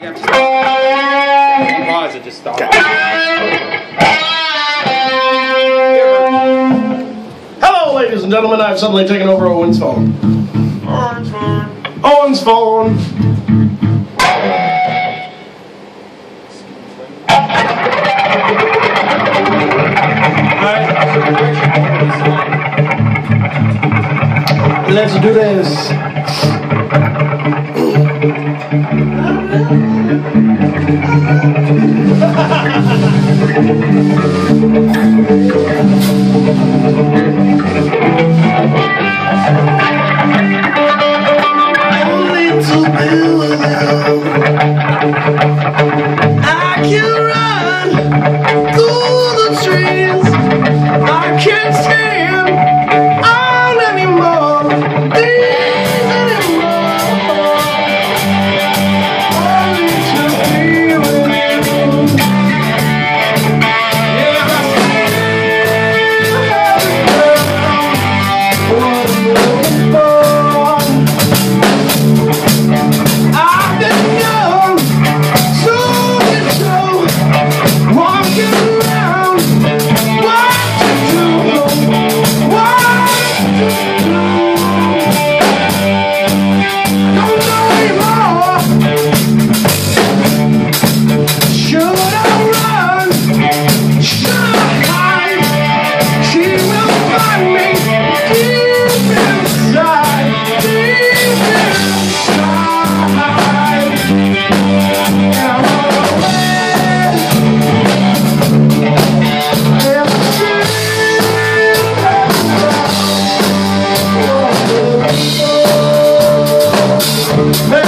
Pause it, just. Hello, ladies and gentlemen. I've suddenly taken over Owen's phone. Owen's phone. Owen's phone. Let's do this. ¡Ah! Hey.